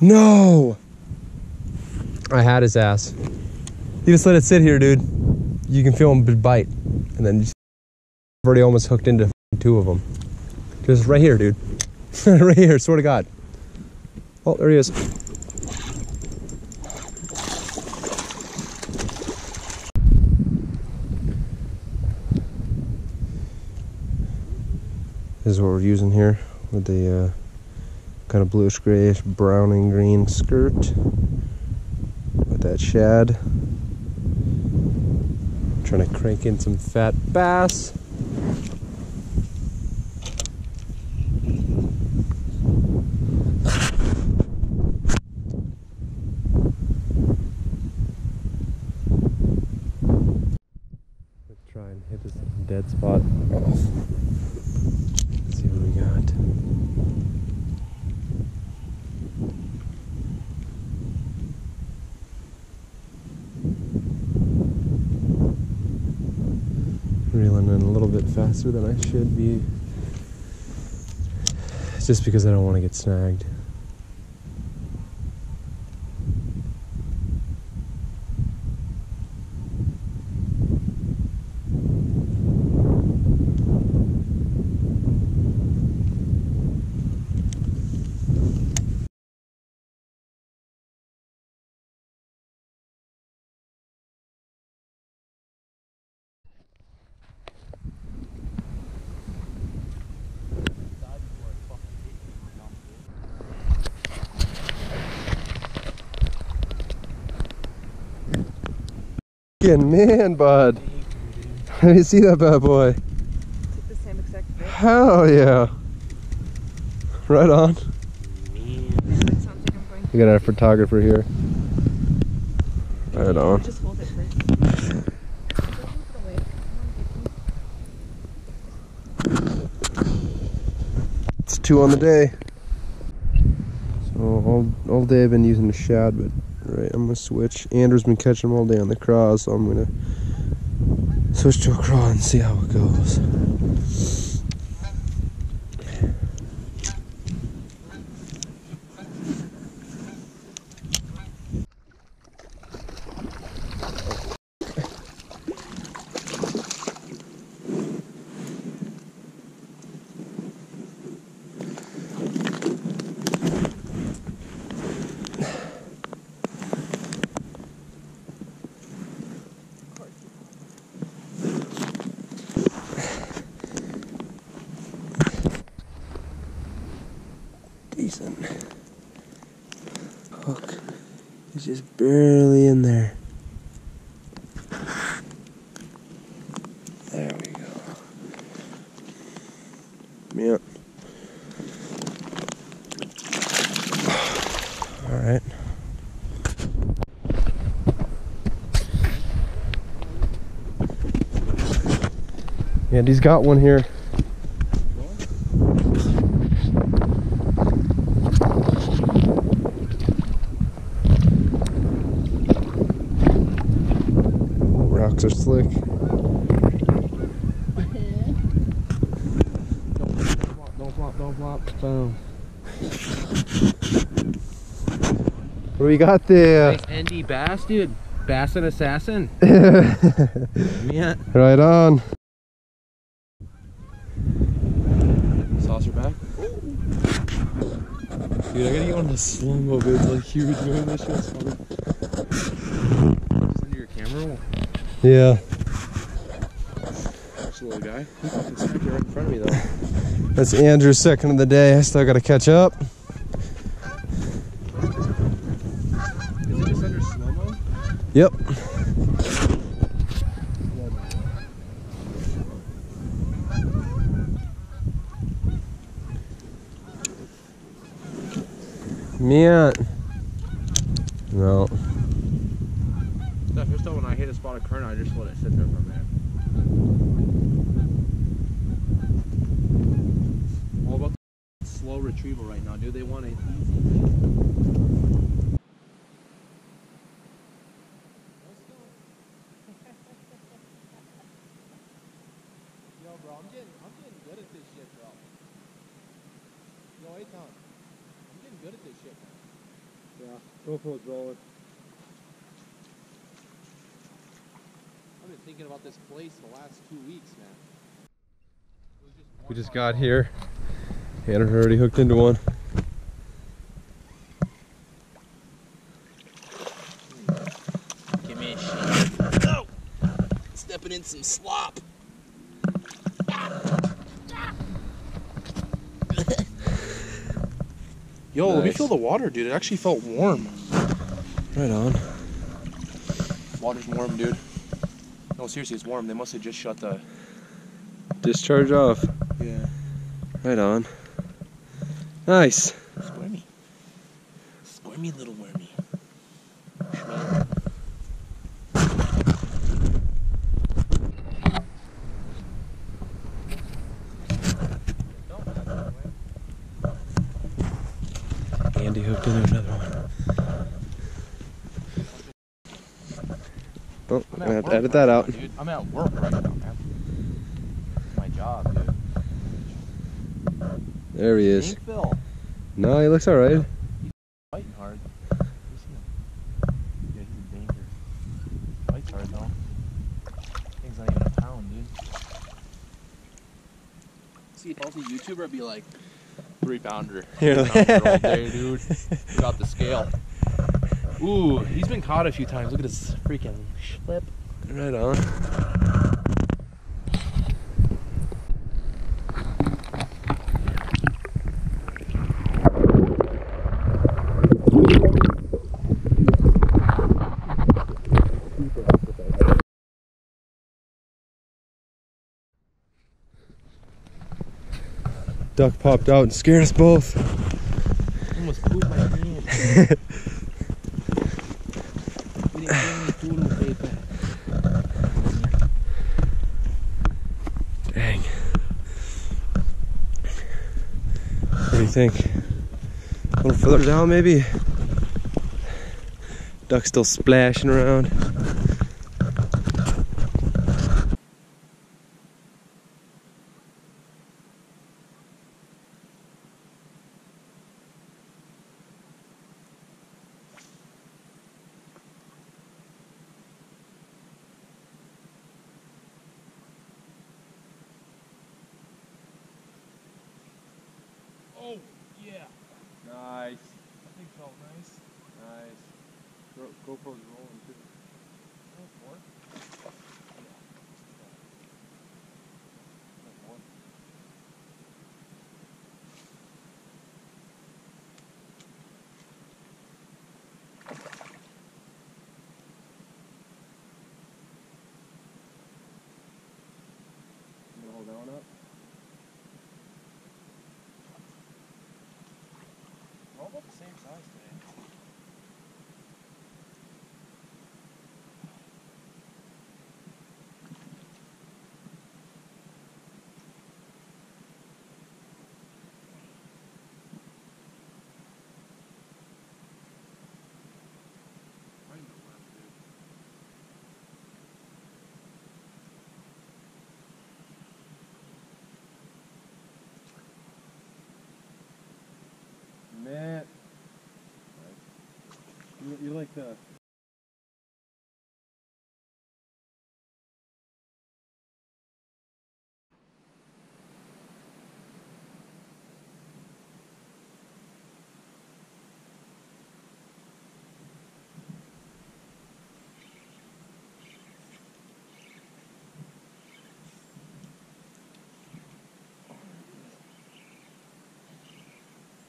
No! I had his ass. You just let it sit here, dude. You can feel him bite. And then just I've already almost hooked into two of them. Just right here, dude. right here, swear to God. Oh, there he is. This is what we're using here with the uh, kind of bluish grayish brown and green skirt with that shad. Trying to crank in some fat bass. Let's try and hit this dead spot. Let's see what we got. Reeling in a little bit faster than I should be. Just because I don't want to get snagged. Fucking man, bud. Let me see that bad boy. Hell yeah. Right on. We got our photographer here. Right on. It's two on the day. So all, all day I've been using the shad, but right, I'm gonna switch. Andrew's been catching them all day on the craw, so I'm gonna switch to a craw and see how it goes. Decent. Hook is just barely in there. There we go. Yeah. All right. Yeah, he's got one here. Rocks are slick. Don't flop, don't flop. Boom. What do we got there? Nice Andy Bass, dude. Bass and Assassin. right on. Saucer back. Dude, I gotta get one of the slow mo vids like huge man. That shit's Yeah. This little guy. He fucking snapped it right in front of me though. That's Andrew's second of the day. I still got to catch up. Is it just under slow mo? Yep. Man. No. That first time when I hit a spot current, I just let it sit there for a minute. All about the slow retrieval right now, dude. They want it easy. Yo, bro, I'm getting, I'm getting good at this shit, bro. Yo, Aton, I'm getting good at this shit, man. Yeah, GoPro's rolling. I've been thinking about this place the last two weeks, man. It was We just hard got walk. here. Hannah already hooked into one. Give me a shit. Oh! Stepping in some slop. Yo, let me feel the water, dude. It actually felt warm. Right on. Water's warm, dude. No, seriously, it's warm. They must have just shut the. Discharge off. Yeah. Right on. Nice. Squirmy. Squirmy little wormy hooked into another one. Oh, I'm I'm gonna at have to work edit that out. Dude. I'm at work right now, man. My job, dude. There he is. Phil. No, he looks alright. He's Fighting hard. You see him? Yeah, he's a danger. Fights hard though. Thing's not even a pound, dude. See, if I was a YouTuber, I'd be like three pounder. Yeah. Three pounder all day, dude. Got the scale. Ooh, he's been caught a few times. Look at his freaking flip. Right on. Duck popped out and scared us both. Almost pooped my pants. we didn't get any food on paper. Dang. What do you think? A little further down, maybe? Duck's still splashing around. Oh, yeah. Nice, That thing felt nice. nice. GoPro's rolling too. Oh, four. You gonna hold that one up? We're about the same size today. Man. You, you like the.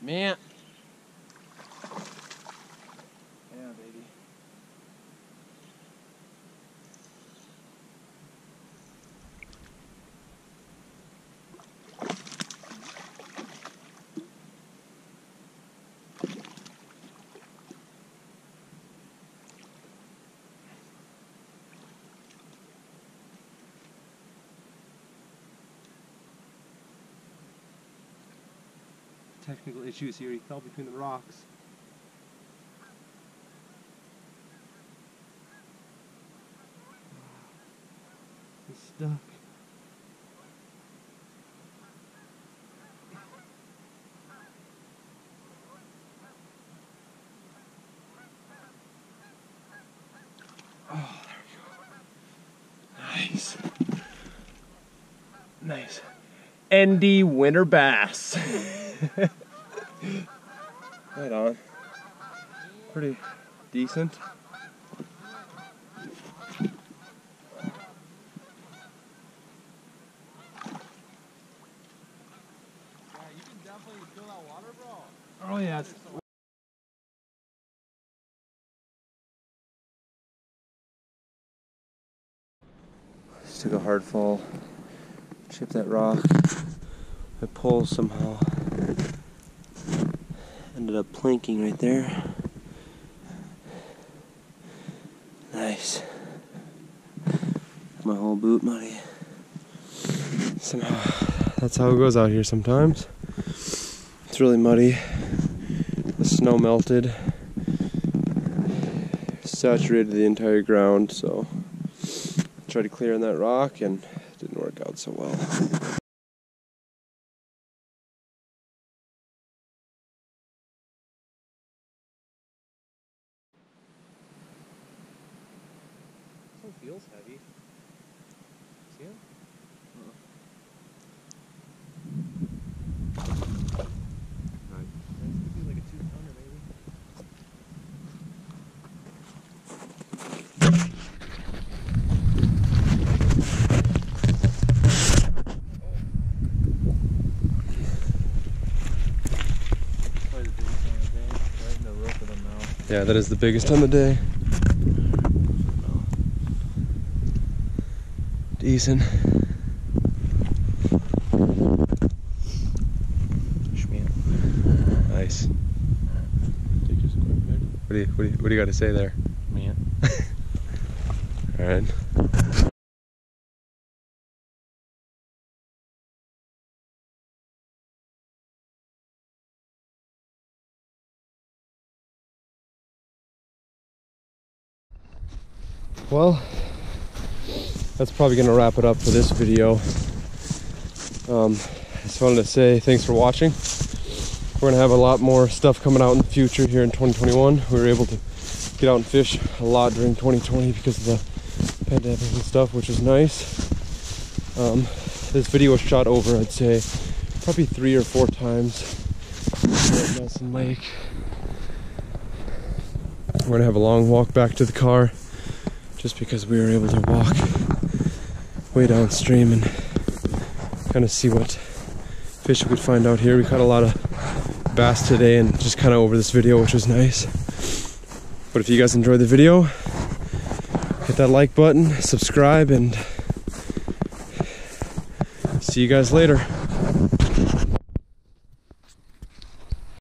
Man. technical issues here. He fell between the rocks. He's stuck. Oh, there we go. Nice. Nice. ND Winter Bass. right on. Pretty decent. Oh yeah. Just took a hard fall. Chipped that rock. My pole somehow ended up planking right there. Nice. My whole boot muddy. Somehow, that's how it goes out here sometimes. It's really muddy. The snow melted, saturated the entire ground, so tried to clear on that rock and it didn't work out so well. This one feels heavy. See him? This could be like a two pounder maybe. Probably the biggest one of the day. Right in the roof of them now. Yeah, that is the biggest on the day. Decent. Nice. Take just a quick pic. What do you what do you, what do you got to say there? Man. All right. Well, that's probably going to wrap it up for this video. Um, I just wanted to say thanks for watching. We're going to have a lot more stuff coming out in the future here in 2021. We were able to get out and fish a lot during 2020 because of the pandemic and stuff, which is nice. Um, this video was shot over, I'd say, probably three or four times Nelson Lake. We're gonna have a long walk back to the car just because we were able to walk way downstream and kind of see what fish we could find out here. We caught a lot of bass today and just kind of over this video, which was nice. But if you guys enjoyed the video, hit that like button, subscribe, and see you guys later.